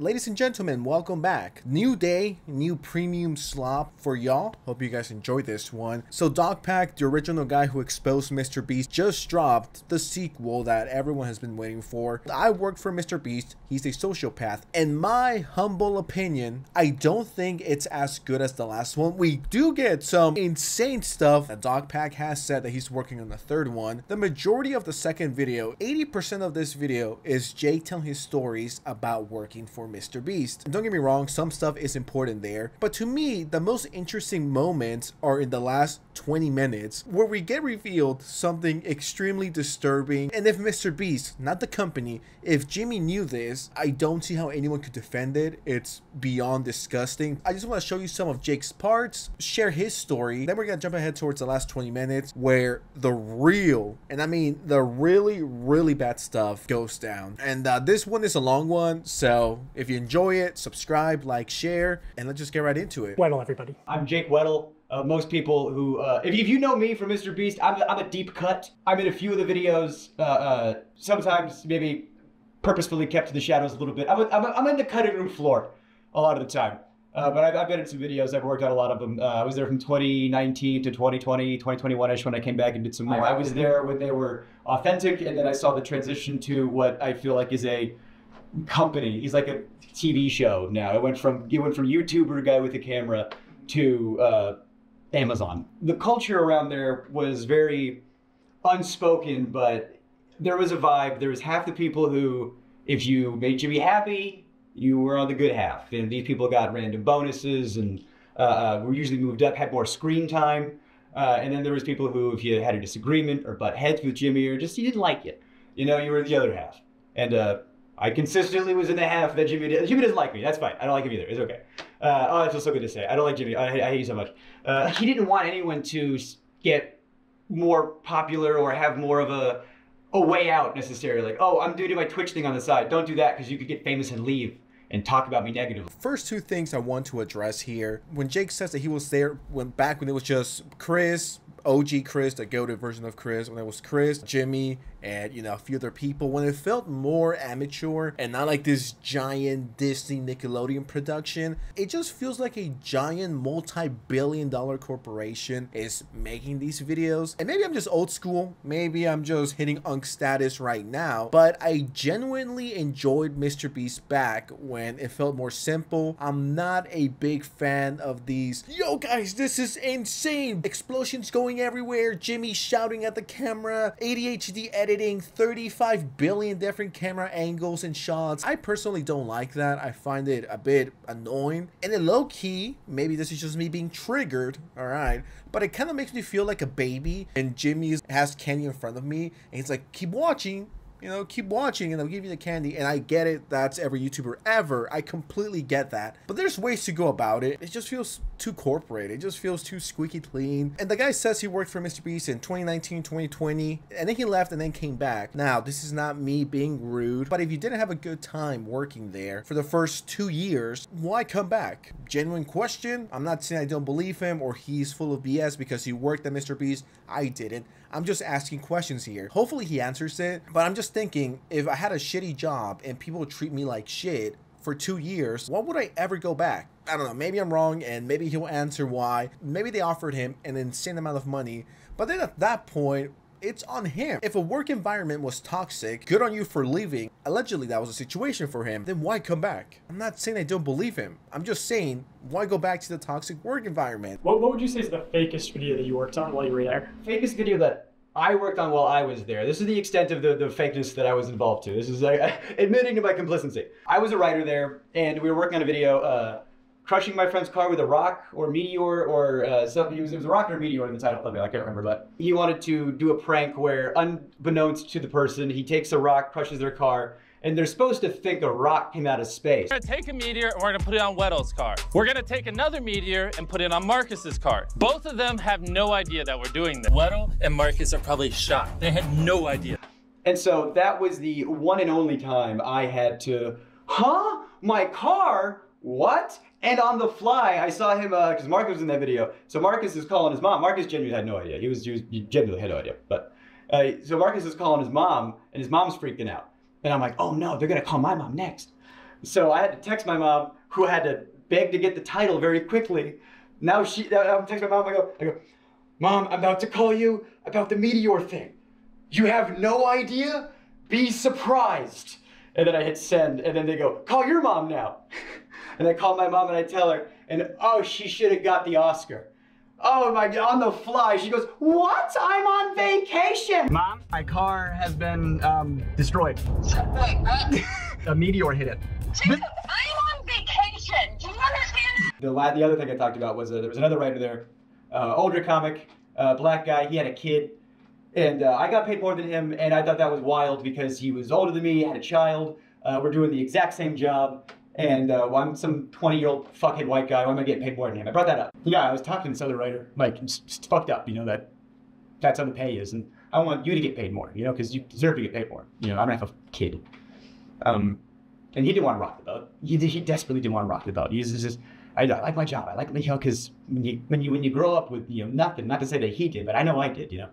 Ladies and gentlemen, welcome back. New day, new premium slop for y'all. Hope you guys enjoyed this one. So Dogpack, the original guy who exposed Mr. Beast, just dropped the sequel that everyone has been waiting for. I work for Mr. Beast. He's a sociopath. In my humble opinion, I don't think it's as good as the last one. We do get some insane stuff. that Dogpack has said that he's working on the third one. The majority of the second video, 80% of this video is Jake telling his stories about working for Mr. Beast. Don't get me wrong, some stuff is important there, but to me, the most interesting moments are in the last 20 minutes where we get revealed something extremely disturbing. And if Mr. Beast, not the company, if Jimmy knew this, I don't see how anyone could defend it. It's beyond disgusting. I just want to show you some of Jake's parts, share his story. Then we're going to jump ahead towards the last 20 minutes where the real, and I mean the really, really bad stuff goes down. And uh, this one is a long one, so if you enjoy it, subscribe, like, share, and let's just get right into it. Weddle, everybody. I'm Jake Weddle. Uh, most people who, uh, if, if you know me from Mr. Beast, I'm, I'm a deep cut. I'm in a few of the videos, uh, uh, sometimes maybe purposefully kept to the shadows a little bit. I'm, a, I'm, a, I'm in the cutting room floor a lot of the time. Uh, but I've, I've been in some videos. I've worked on a lot of them. Uh, I was there from 2019 to 2020, 2021ish when I came back and did some more. I was there when they were authentic, and then I saw the transition to what I feel like is a company. He's like a TV show now. It went from it went from YouTuber guy with a camera to uh, Amazon. The culture around there was very unspoken, but there was a vibe. There was half the people who, if you made Jimmy happy, you were on the good half. And these people got random bonuses and uh, uh, were usually moved up, had more screen time. Uh, and then there was people who, if you had a disagreement or butt heads with Jimmy or just you didn't like it, you know, you were the other half. And uh, I consistently was in the half that Jimmy did. Jimmy doesn't like me. That's fine. I don't like him either. It's okay. Uh, oh, that feels so good to say. I don't like Jimmy. I, I hate you so much. Uh, he didn't want anyone to get more popular or have more of a a way out necessarily. Like, oh, I'm doing my Twitch thing on the side. Don't do that because you could get famous and leave and talk about me negatively. First two things I want to address here. When Jake says that he was there when back when it was just Chris, OG Chris, the goated version of Chris, when it was Chris, Jimmy, and you know a few other people, when it felt more amateur and not like this giant Disney Nickelodeon production, it just feels like a giant multi-billion dollar corporation is making these videos. And maybe I'm just old school, maybe I'm just hitting unk status right now, but I genuinely enjoyed Mr. Beast back when it felt more simple. I'm not a big fan of these, yo guys, this is insane, explosions going everywhere, Jimmy shouting at the camera, ADHD editing, 35 billion different camera angles and shots. I personally don't like that. I find it a bit annoying. And then low key, maybe this is just me being triggered, all right, but it kind of makes me feel like a baby and Jimmy has candy in front of me and he's like, keep watching, you know, keep watching and they'll give you the candy. And I get it, that's every YouTuber ever. I completely get that. But there's ways to go about it. It just feels too corporate. It just feels too squeaky clean. And the guy says he worked for Mr. Beast in 2019, 2020, and then he left and then came back. Now, this is not me being rude, but if you didn't have a good time working there for the first two years, why come back? Genuine question. I'm not saying I don't believe him or he's full of BS because he worked at Mr. Beast. I didn't. I'm just asking questions here. Hopefully he answers it, but I'm just thinking if I had a shitty job and people treat me like shit for two years, why would I ever go back? I don't know. Maybe I'm wrong, and maybe he'll answer why. Maybe they offered him an insane amount of money, but then at that point, it's on him. If a work environment was toxic, good on you for leaving. Allegedly, that was a situation for him. Then why come back? I'm not saying I don't believe him. I'm just saying, why go back to the toxic work environment? What, what would you say is the fakest video that you worked on while you were there? Fakest video that I worked on while I was there. This is the extent of the, the fakeness that I was involved to. This is like admitting to my complicity. I was a writer there, and we were working on a video. Uh, crushing my friend's car with a rock or meteor or uh, something. It was, it was a rock or a meteor in the title of it. I can't remember, but he wanted to do a prank where, unbeknownst to the person, he takes a rock, crushes their car, and they're supposed to think a rock came out of space. We're gonna take a meteor and we're gonna put it on Weddle's car. We're gonna take another meteor and put it on Marcus's car. Both of them have no idea that we're doing this. Weddle and Marcus are probably shocked. They had no idea. And so that was the one and only time I had to, huh? My car? What? And on the fly, I saw him because uh, Marcus was in that video. So Marcus is calling his mom. Marcus genuinely had no idea. He was, he, was, he genuinely had no idea. But uh, so Marcus is calling his mom, and his mom's freaking out. And I'm like, oh no, they're gonna call my mom next. So I had to text my mom, who had to beg to get the title very quickly. Now she, I'm texting my mom. I go, I go, Mom, I'm about to call you about the meteor thing. You have no idea? Be surprised. And then I hit send, and then they go, call your mom now. and I call my mom and I tell her, and oh, she should have got the Oscar. Oh my god, on the fly. She goes, What? I'm on vacation. Mom, my car has been um, destroyed. Wait, what? A meteor hit it. Jacob, I'm on vacation. Do you understand? The, la- the other thing I talked about was uh, there was another writer there, uh, older comic, uh, black guy. He had a kid, and uh, I got paid more than him, and I thought that was wild because he was older than me, had a child. Uh, we're doing the exact same job, and uh, well, I'm some 20 year old fuckhead white guy. Why am I getting paid more than him? I brought that up. Yeah, I was talking to this other writer, Mike. It's, fucked up, you know that. That's how the pay is, and I want you to get paid more, you know, because you deserve to get paid more. You know, I don't have a kid. Um, and he didn't want to rock the boat. He, he desperately didn't want to rock the boat. He's just, I, I like my job. I like, you know, because when you, when you when you grow up with you know nothing, not to say that he did, but I know I did. You know,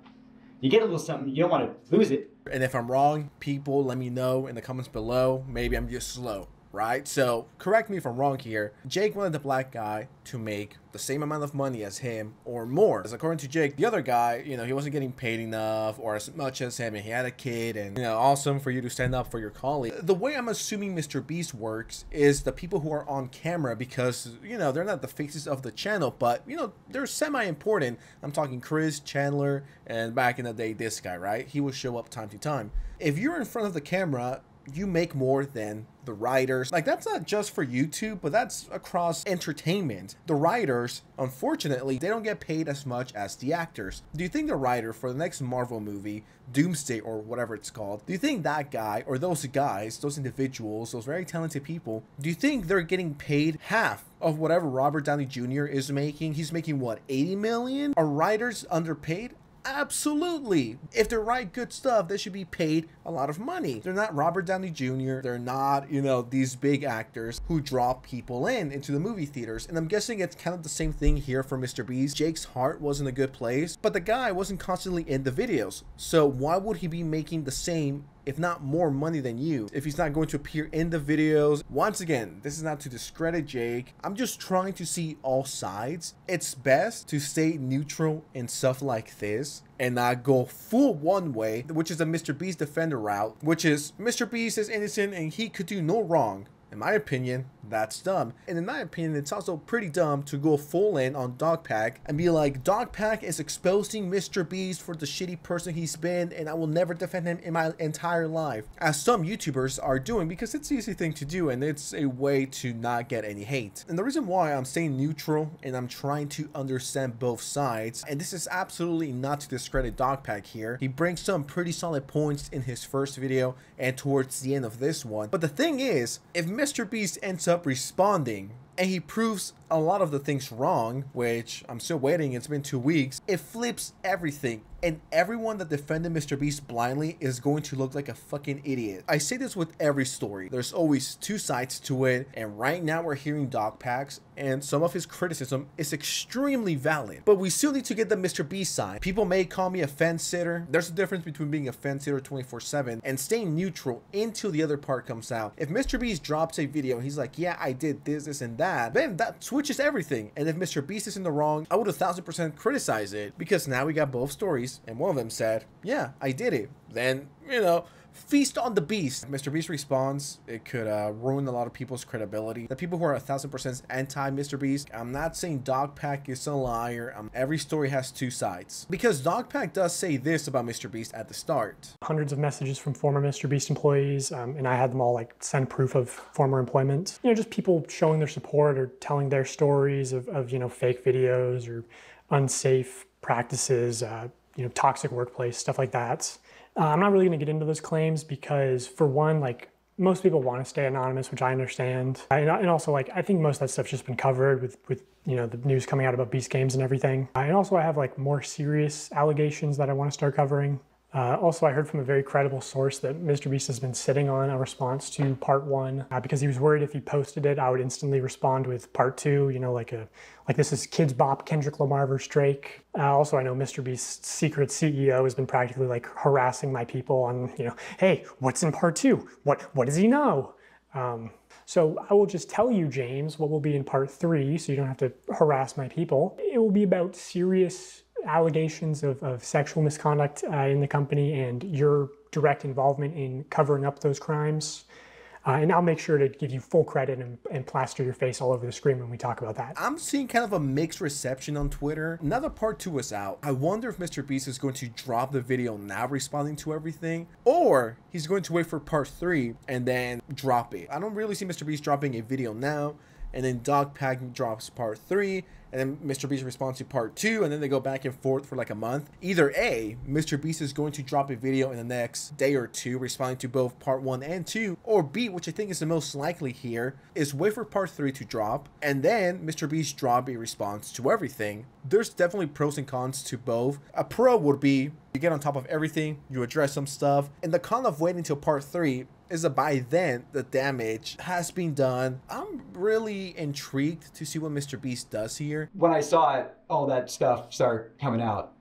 you get a little something, you don't want to lose it. And if I'm wrong, people let me know in the comments below. Maybe I'm just slow, right? So correct me if I'm wrong here. Jake wanted the black guy to make the same amount of money as him or more. As according to Jake, the other guy, you know, he wasn't getting paid enough or as much as him and he had a kid and, you know, awesome for you to stand up for your colleague. The way I'm assuming Mr. Beast works is the people who are on camera because, you know, they're not the faces of the channel, but, you know, they're semi-important. I'm talking Chris, Chandler, and back in the day, this guy, right? He would show up time to time. If you're in front of the camera, you make more than the writers. Like that's not just for YouTube, but that's across entertainment. The writers, unfortunately, they don't get paid as much as the actors. Do you think the writer for the next Marvel movie, Doomsday or whatever it's called, do you think that guy or those guys, those individuals, those very talented people, do you think they're getting paid half of whatever Robert Downey Jr. is making? He's making what, 80 million? Are writers underpaid? Absolutely. If they write good stuff, they should be paid a lot of money. They're not Robert Downey Jr. They're not, you know, these big actors who draw people in into the movie theaters. And I'm guessing it's kind of the same thing here for Mr. Beast. Jake's heart wasn't a good place, but the guy wasn't constantly in the videos. So why would he be making the same if not more money than you, if he's not going to appear in the videos. Once again, this is not to discredit Jake. I'm just trying to see all sides. It's best to stay neutral in stuff like this and not go full one way, which is a Mr. Beast defender route, which is Mr. Beast is innocent and he could do no wrong. In my opinion, that's dumb. And in my opinion, it's also pretty dumb to go full in on Dogpack and be like, Dogpack is exposing Mr. Beast for the shitty person he's been, and I will never defend him in my entire life. As some YouTubers are doing, because it's an easy thing to do, and it's a way to not get any hate. And the reason why I'm staying neutral and I'm trying to understand both sides, and this is absolutely not to discredit Dogpack here, he brings some pretty solid points in his first video and towards the end of this one. But the thing is, if Mr. Beast ends up responding and he proves a lot of the things wrong, which I'm still waiting, it's been two weeks, it flips everything. And everyone that defended Mr. Beast blindly is going to look like a fucking idiot. I say this with every story. There's always two sides to it, and right now we're hearing Dogpacks, and some of his criticism is extremely valid. But we still need to get the Mr. Beast side. People may call me a fence sitter. There's a difference between being a fence sitter 24-7 and staying neutral until the other part comes out. If Mr. Beast drops a video and he's like, yeah, I did this, this, and that, then that switches everything. And if Mr. Beast is in the wrong, I would a thousand percent criticize it because now we got both stories and one of them said, yeah, I did it. Then, you know, feast on the beast. Mr. Beast responds, it could uh, ruin a lot of people's credibility. The people who are a thousand percent anti Mr. Beast, I'm not saying Dogpack is a liar. Um, every story has two sides. Because Dogpack does say this about Mr. Beast at the start. Hundreds of messages from former Mr. Beast employees, um, and I had them all like send proof of former employment. You know, just people showing their support or telling their stories of, of you know, fake videos or unsafe practices, uh, you know, toxic workplace, stuff like that. Uh, I'm not really going to get into those claims because, for one, like most people want to stay anonymous, which I understand, and, and also like I think most of that stuff's just been covered with with you know the news coming out about Beast Games and everything. And also I have like more serious allegations that I want to start covering. Uh, also, I heard from a very credible source that Mr. Beast has been sitting on a response to part one uh, because he was worried if he posted it, I would instantly respond with part two. You know, like a like this is Kidz Bop, Kendrick Lamar versus Drake. Uh, also, I know Mr. Beast's secret CEO has been practically like harassing my people on, you know, hey, what's in part two? What what does he know? Um, So I will just tell you, James, what will be in part three, so you don't have to harass my people. It will be about serious allegations of, of sexual misconduct uh, in the company and your direct involvement in covering up those crimes. Uh, and I'll make sure to give you full credit and, and, plaster your face all over the screen when we talk about that. I'm seeing kind of a mixed reception on Twitter. That part two is out, I wonder if Mr. Beast is going to drop the video now responding to everything, or he's going to wait for part three and then drop it. I don't really see Mr. Beast dropping a video now and then Dogpack drops part three, and then Mr. Beast responds to part two, and then they go back and forth for like a month. Either A, Mr. Beast is going to drop a video in the next day or two responding to both part one and two, or B, which I think is the most likely here, is wait for part three to drop, and then Mr. Beast drop a response to everything. There's definitely pros and cons to both. A pro would be you get on top of everything, you address some stuff, and the con of waiting till part three is that by then the damage has been done. I'm really intrigued to see what Mr. Beast does here. When I saw it, all that stuff start coming out,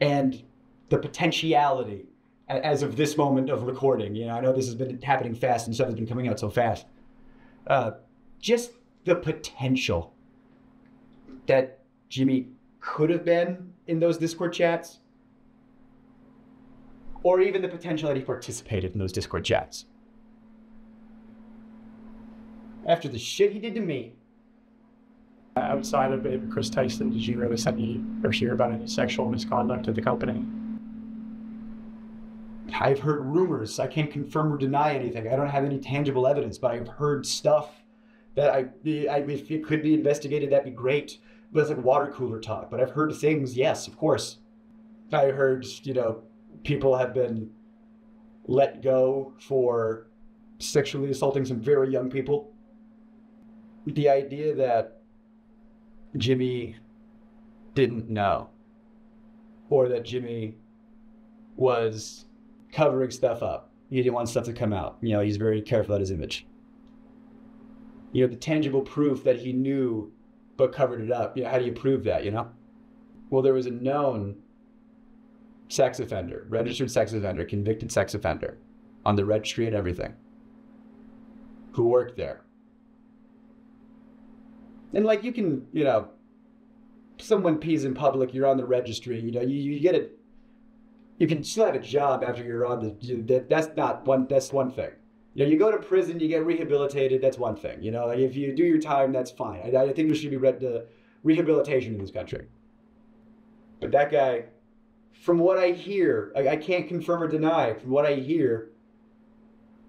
and the potentiality as of this moment of recording, you know, I know this has been happening fast and stuff has been coming out so fast. Uh, just the potential that Jimmy could have been in those Discord chats or even the potential that he participated in those Discord chats. After the shit he did to me. Outside of it, Chris Tyson, did you any or hear about any sexual misconduct at the company? I've heard rumors. I can't confirm or deny anything. I don't have any tangible evidence, but I've heard stuff that I, I if it could be investigated, that'd be great. But it's like water cooler talk. But I've heard things, yes, of course. I heard, you know, people have been let go for sexually assaulting some very young people. The idea that Jimmy didn't know or that Jimmy was covering stuff up. He didn't want stuff to come out. You know, he's very careful about his image. You know, the tangible proof that he knew but covered it up. You know, how do you prove that, you know? Well, there was a known sex offender, registered sex offender, convicted sex offender on the registry and everything who worked there. And like you can, you know, someone pees in public, you're on the registry, you know, you, you get it. You can still have a job after you're on the. That, that's not one. That's one thing. You know, you go to prison, you get rehabilitated. That's one thing. You know, like if you do your time, that's fine. I, I think there should be re- the rehabilitation in this country. But that guy, from what I hear, I, I can't confirm or deny. From what I hear,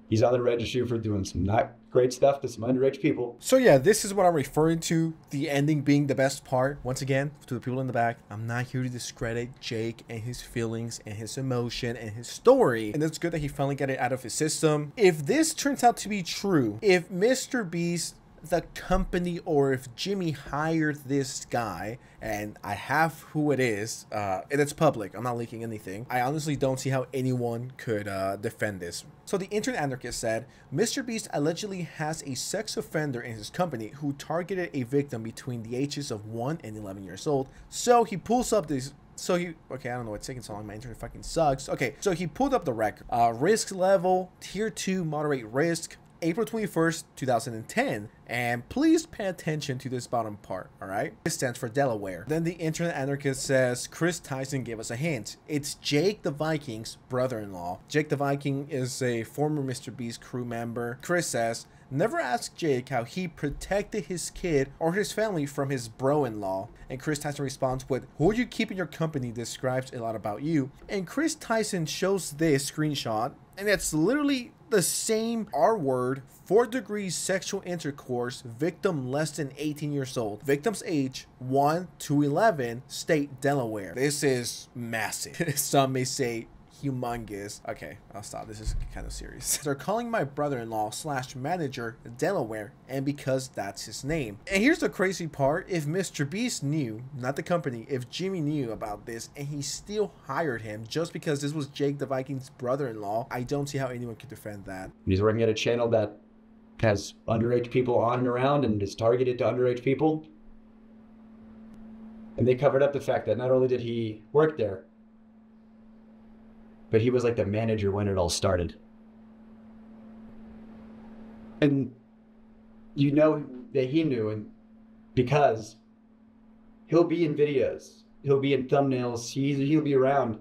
he's on the registry for doing some not great stuff to some underage people. So yeah, this is what I'm referring to. The ending being the best part. Once again, to the people in the back, I'm not here to discredit Jake and his feelings and his emotion and his story. And it's good that he finally got it out of his system. If this turns out to be true, if Mr. Beast the company or if Jimmy hired this guy, and I have who it is, uh, and it's public, I'm not leaking anything, I honestly don't see how anyone could uh, defend this. So the Internet Anarchist said, Mr. Beast allegedly has a sex offender in his company who targeted a victim between the ages of 1 and 11 years old. So he pulls up this so he okay i don't know what's taking so long my internet fucking sucks okay so he pulled up the record uh risk level tier 2 moderate risk April 21st, 2010. And please pay attention to this bottom part, all right? It stands for Delaware. Then the internet anarchist says Chris Tyson gave us a hint. It's Jake the Viking's brother-in-law. Jake the Viking is a former Mr. Beast crew member. Chris says, Never ask Jake how he protected his kid or his family from his bro-in-law. And Chris Tyson responds with, Who you keep in your company describes a lot about you. And Chris Tyson shows this screenshot, and it's literally the same R word, four degrees sexual intercourse, victim less than 18 years old. Victim's age 1 to 11, state Delaware. This is massive. Some may say humongous. Okay, I'll stop. This is kind of serious. They're calling my brother-in-law slash manager Delaware, and because that's his name. And here's the crazy part. If Mr. Beast knew, not the company, if Jimmy knew about this and he still hired him just because this was Jake the Viking's brother-in-law, I don't see how anyone could defend that. He's working at a channel that has underage people on and around and is targeted to underage people. And they covered up the fact that not only did he work there, but he was like the manager when it all started. And you know that he knew, and because he'll be in videos, he'll be in thumbnails, he's, he'll be around,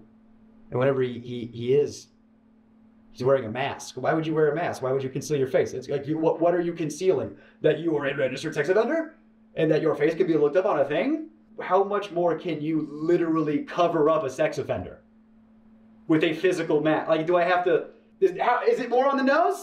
and whenever he, he, he is, he's wearing a mask. Why would you wear a mask? Why would you conceal your face? It's like, you, what, what are you concealing? That you are a registered sex offender? And that your face could be looked up on a thing? How much more can you literally cover up a sex offender with a physical mat? Like, do I have to? Is, how, is it more on the nose?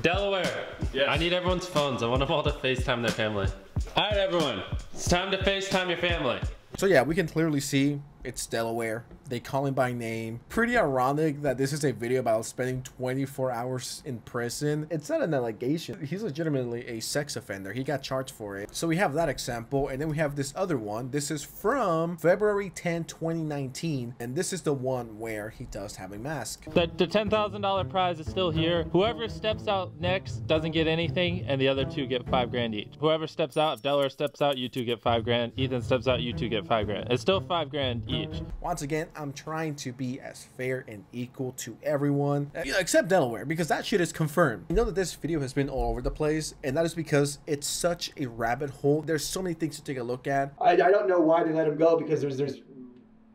Delaware. Yes. I need everyone's phones. I want them all to FaceTime their family. All right, everyone. It's time to FaceTime your family. So yeah, we can clearly see it's Delaware. They call him by name. Pretty ironic that this is a video about spending 24 hours in prison. It's not an allegation. He's legitimately a sex offender. He got charged for it. So we have that example. And then we have this other one. This is from February 10, 2019. And this is the one where he does have a mask. The, the $10,000 prize is still here. Whoever steps out next doesn't get anything, and the other two get five grand each. Whoever steps out, if Delaware steps out, you two get five grand. Ethan steps out, you two get five grand. It's still five grand each. Once again, I'm trying to be as fair and equal to everyone, eh, you know, except Delaware, because that shit is confirmed. You know that this video has been all over the place, and that is because it's such a rabbit hole. There's so many things to take a look at. I, I don't know why they let him go because there's there's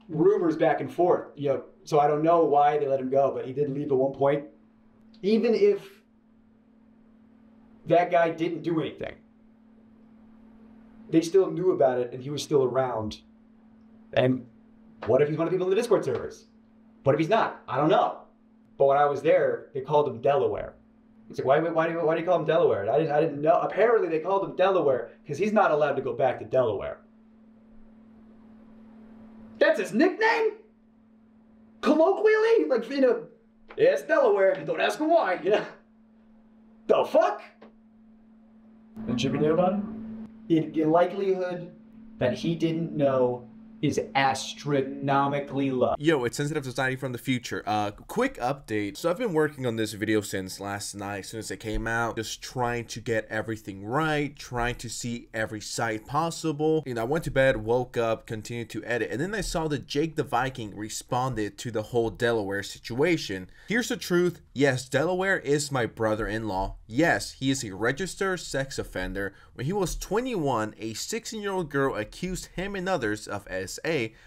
rumors back and forth. You know, so I don't know why they let him go, but he did leave at one point. Even if that guy didn't do anything, they still knew about it and he was still around. And what if he's one of the people in the Discord servers? What if he's not? I don't know. But when I was there, they called him Delaware. It's like, why, why, do you, why do you call him Delaware? I didn't, I didn't know. Apparently, they called him Delaware because he's not allowed to go back to Delaware. That's his nickname? Colloquially? Like, you know, yeah, it's Delaware. Don't ask him why, you know? The fuck? And Jimmy knew about it? In, in likelihood that he didn't know is astronomically low. Yo, it's Sensitive Society from the future. Uh, quick update. So I've been working on this video since last night, as soon as it came out, just trying to get everything right, trying to see every side possible. You know, I went to bed, woke up, continued to edit, and then I saw that Jake the Viking responded to the whole Delaware situation. Here's the truth. Yes, Delaware is my brother-in-law. Yes, he is a registered sex offender. When he was 21, a 16-year-old girl accused him and others of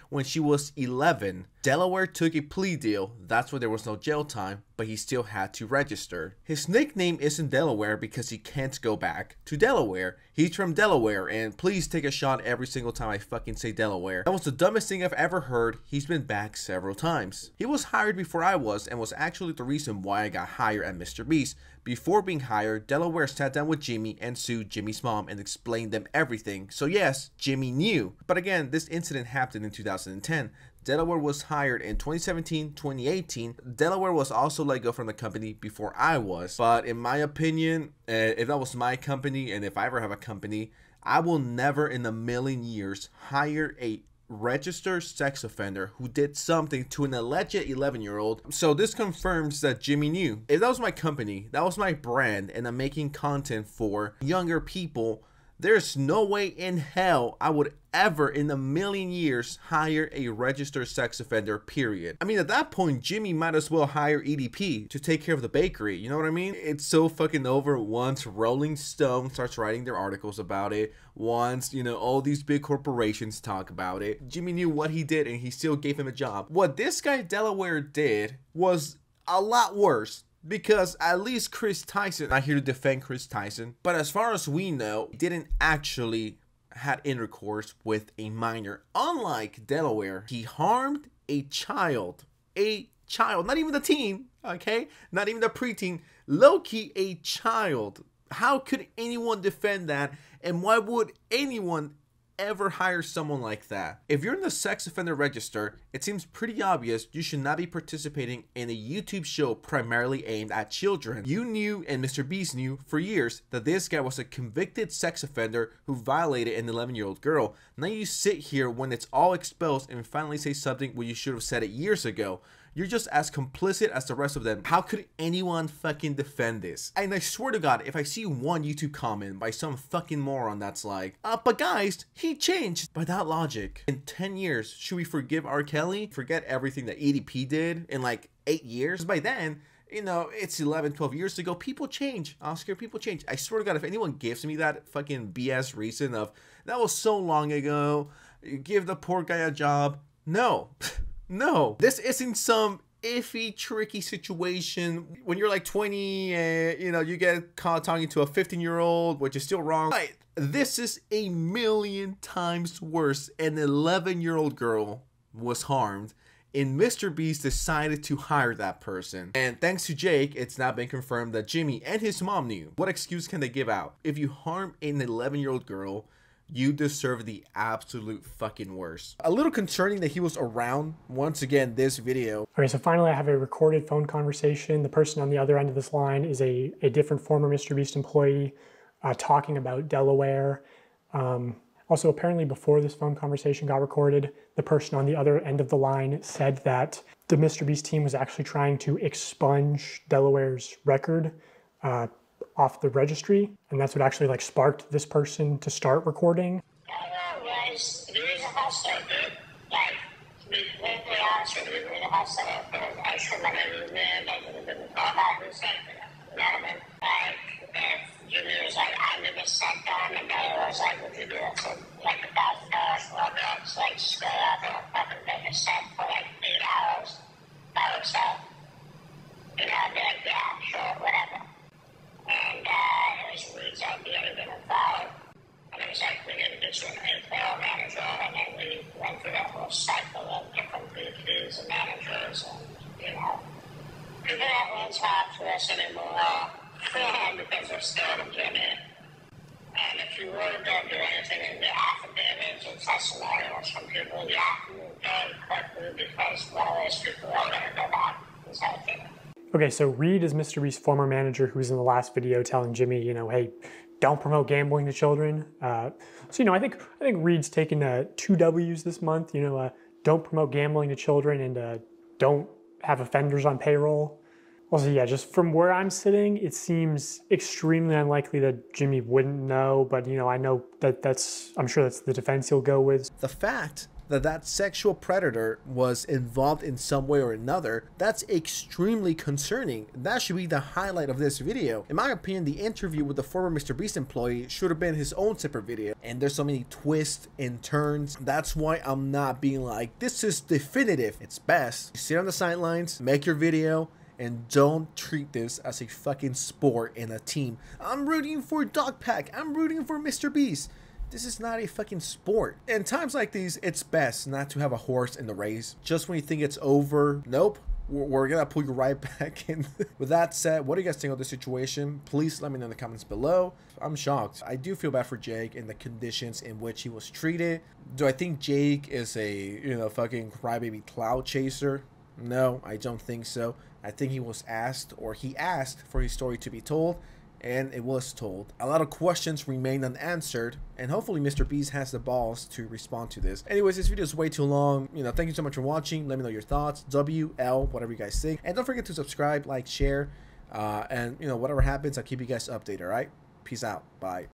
When she was 11. Delaware took a plea deal, that's why there was no jail time, but he still had to register. His nickname isn't Delaware because he can't go back to Delaware. He's from Delaware, and please take a shot every single time I fucking say Delaware. That was the dumbest thing I've ever heard. He's been back several times. He was hired before I was, and was actually the reason why I got hired at Mr. Beast. Before being hired, Delaware sat down with Jimmy and sued Jimmy's mom and explained them everything. So yes, Jimmy knew. But again, this incident happened in 2010. Delaware was hired in 2017, 2018. Delaware was also let go from the company before I was. But in my opinion, uh, if that was my company and if I ever have a company, I will never in a million years hire a registered sex offender who did something to an alleged 11 year old. So this confirms that Jimmy knew. If that was my company, that was my brand, and I'm making content for younger people, there's no way in hell I would ever in a million years hire a registered sex offender, period. I mean, at that point, Jimmy might as well hire EDP to take care of the bakery. You know what I mean? It's so fucking over once Rolling Stone starts writing their articles about it, once, you know, all these big corporations talk about it. Jimmy knew what he did and he still gave him a job. What this guy Delaware did was a lot worse because at least Chris Tyson, not here to defend Chris Tyson, but as far as we know, didn't actually had intercourse with a minor. Unlike Delaware, he harmed a child, a child, not even a teen, okay, not even a preteen, low-key a child. How could anyone defend that? And why would anyone ever hire someone like that. If you're in the sex offender register, it seems pretty obvious you should not be participating in a YouTube show primarily aimed at children. You knew, and Mr. Beast knew for years, that this guy was a convicted sex offender who violated an 11 year old girl. Now you sit here when it's all exposed and finally say something when you should have said it years ago. You're just as complicit as the rest of them. How could anyone fucking defend this? And I swear to God, if I see one YouTube comment by some fucking moron that's like, uh, but guys, he changed. By that logic, in 10 years, should we forgive R. Kelly? Forget everything that EDP did in like eight years? By then, you know, it's 11, 12 years ago. People change. Oscar, people change. I swear to God, if anyone gives me that fucking BS reason of that was so long ago, give the poor guy a job. No, no. This isn't some iffy, tricky situation. When you're like 20, uh, you know, you get caught talking to a 15 year old, which is still wrong. Right. This is a million times worse. An 11 year old girl was harmed and Mr. Beast decided to hire that person. And thanks to Jake, it's now been confirmed that Jimmy and his mom knew. What excuse can they give out? If you harm an 11 year old girl, you deserve the absolute fucking worst. A little concerning that he was around once again this video. Okay, so finally I have a recorded phone conversation. The person on the other end of this line is a, a different former Mr. Beast employee uh, talking about Delaware. Um, also, apparently, before this phone conversation got recorded, the person on the other end of the line said that the Mr. Beast team was actually trying to expunge Delaware's record uh, off the registry, and that's what actually like sparked this person to start recording. he was. Like, with you, back Okay, so Reed is Mr. Beast's former manager who was in the last video telling Jimmy, you know, hey, don't promote gambling to children. Uh, so, you know, I think I think Reed's taken uh, two W's this month. You know, uh, don't promote gambling to children and uh, don't have offenders on payroll. Also, yeah, just from where I'm sitting, it seems extremely unlikely that Jimmy wouldn't know. But you know, I know that that's I'm sure that's the defense he'll go with. The fact that that sexual predator was involved in some way or another, that's extremely concerning. That should be the highlight of this video. In my opinion, the interview with the former Mr. Beast employee should have been his own separate video. And there's so many twists and turns. That's why I'm not being like, this is definitive. It's best. You sit on the sidelines, make your video, and don't treat this as a fucking sport and a team. I'm rooting for Dogpack. I'm rooting for Mr. Beast. This is not a fucking sport. In times like these, it's best not to have a horse in the race. Just when you think it's over, nope. We're, gonna pull you right back in. With that said, what do you guys think of the situation? Please let me know in the comments below. I'm shocked. I do feel bad for Jake and the conditions in which he was treated. Do I think Jake is a, you know, fucking crybaby cloud chaser? No, I don't think so. I think he was asked, or he asked for his story to be told, and it was told. A lot of questions remain unanswered, and hopefully Mr. Beast has the balls to respond to this. Anyways, this video is way too long. You know, thank you so much for watching. Let me know your thoughts. W, L, whatever you guys think. And don't forget to subscribe, like, share, uh, and, you know, whatever happens, I'll keep you guys updated, alright? Peace out. Bye.